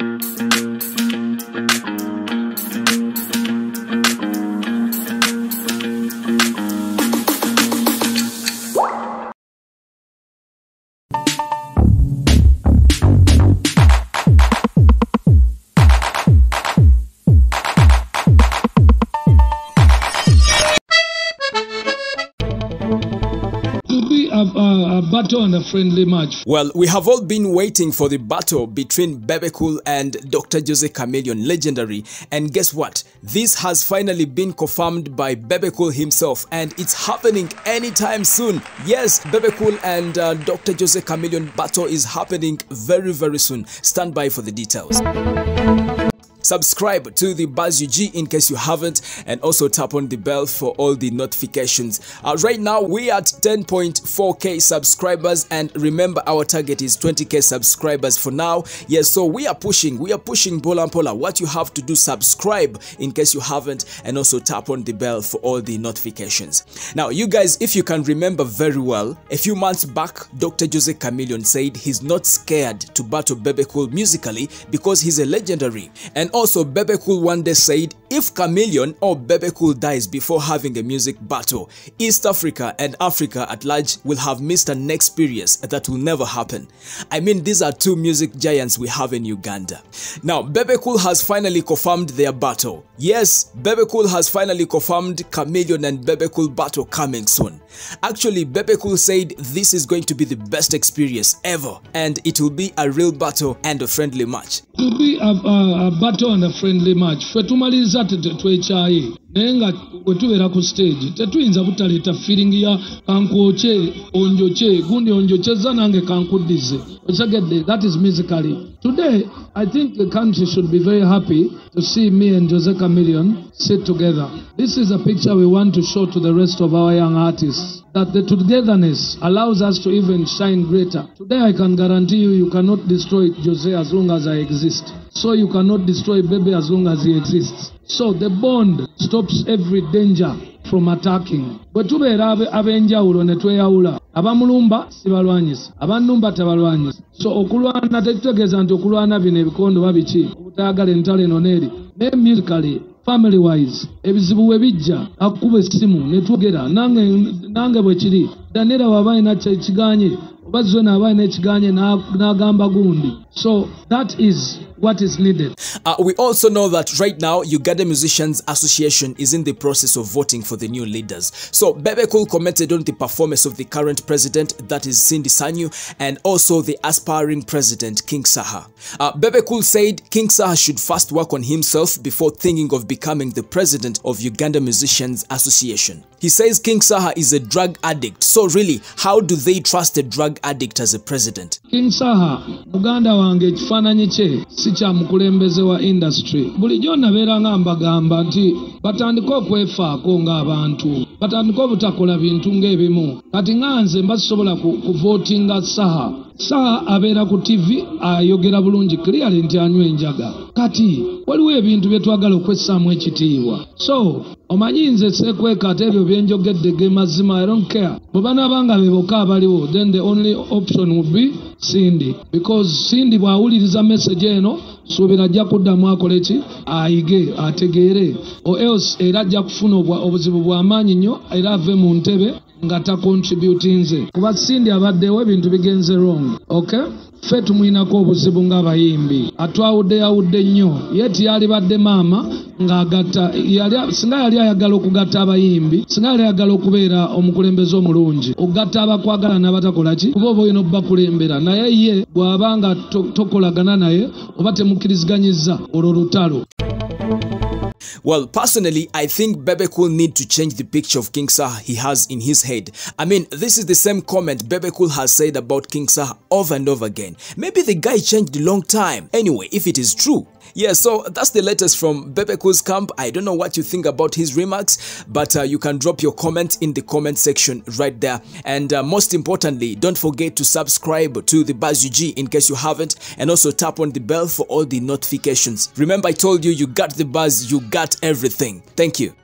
To battle and a friendly match. Well, we have all been waiting for the battle between Bebe Cool and Dr. Jose Chameleone, legendary. And guess what? This has finally been confirmed by Bebe Cool himself, and it's happening anytime soon. Yes, Bebe Cool and uh, Dr. Jose Chameleone battle is happening very, very soon. Stand by for the details. Subscribe to the Buzz UG in case you haven't, and also tap on the bell for all the notifications. Uh, right now, we are at 10.4k subscribers, and remember, our target is 20k subscribers for now. Yes, so we are pushing, we are pushing Bola Pola. What you have to do, subscribe in case you haven't, and also tap on the bell for all the notifications. Now, you guys, if you can remember very well, a few months back, Dr. Jose Chameleone said he's not scared to battle Bebe Cool musically because he's a legendary. And also, Bebe Cool one day said if Chameleone or Bebe Cool dies before having a music battle, East Africa and Africa at large will have missed an experience that will never happen. I mean, these are two music giants we have in Uganda. Now, Bebe Cool has finally confirmed their battle. Yes, Bebe Cool has finally confirmed Chameleone and Bebe Cool battle coming soon. Actually, Bebe Cool said this is going to be the best experience ever, and it will be a real battle and a friendly match. To be a, a, a battle and a friendly match. Ffe ku stage ya gundi that is musically today i think the country should be very happy to see me and jose chameleone sit together this is a picture we want to show to the rest of our young artists that the togetherness allows us to even shine greater. Today, I can guarantee you, you cannot destroy Jose as long as I exist. So you cannot destroy Bebe as long as he exists. So the bond stops every danger from attacking. Bwe tubeera abe- ab'enjawulo ne tweyawula, abamulumba si balwanyisa, abannumba tebalwanyisa. So okulwana tekitegeeza nti okulwana bino ebikondo ba biki, obutaagala entalo eno n'eri. Naye musically, family wise ebizibu we bijja akuba essimu ne twogera nange bwe kiri danira waba alina ekiganye alina n'agamba gundi so that is what is needed Uh, we also know that right now, Uganda Musicians Association is in the process of voting for the new leaders. So, Bebe Cool commented on the performance of the current president, that is Cindy Sanyu, and also the aspiring president, King Saha. Uh, Bebe Cool said King Saha should first work on himself before thinking of becoming the president of Uganda Musicians Association. He says King Saha is a drug addict. So, really, how do they trust a drug addict as a president? king saha muganda wange ekifaananyi kye si kya mukulembeze wa industry. Bulijjo nabeera nga mbagamba nti batandike okwefaako ng'abantu batandike obutakola bintu ng'ebimu. Kati nga nze mba sisobola ku- kuvootinga saha saha abeera ku tv ayogera bulungi clearly nti anywa enjaga. Kati waliwo ebintu bye twagala okwessaamu ekitiibwa. So omanyi nze seekwekaata ebyo byenjogedde ge mazima i don't care. Bwe banaaba nga be bokka abaliwo then the only option would be sindi because sindi bw'awuliriza message eno suubira ajja kuddamu akole ki? Ayige ategeere. O else era ajja kufuna obuzibu bw'amaanyi nnyo era ave mu ntebe nga takontributinze kuba sindi abaddewo ebintu bigenze wrong okay? Ffe tumwinako obuzibu ng'abayimbi. Atwawudde yawudde nnyo. Ye tiyalibadde maama ng'agatta singa yali ayagala okugatta abayimbi singa yali ayagala okubeera omukulembeze omulungi okugatta abakwagala n'abatakola ki? Kuba oba olina okubakulembera naye ye bw'aba nga to- tokolagana naye oba temukkiriziganyizza olwo lutalo Well, personally, I think Bebe Cool need to change the picture of King Saha he has in his head. I mean, this is the same comment Bebe Cool has said about King Saha over and over again. Maybe the guy changed a long time. Anyway, if it is true. Yeah, so that's the latest from Bebe Cool's camp. I don't know what you think about his remarks, but uh, you can drop your comment in the comment section right there. And uh, most importantly, don't forget to subscribe to the Buzz in case you haven't, and also tap on the bell for all the notifications. Remember, I told you, you got the buzz, you got everything. Thank you.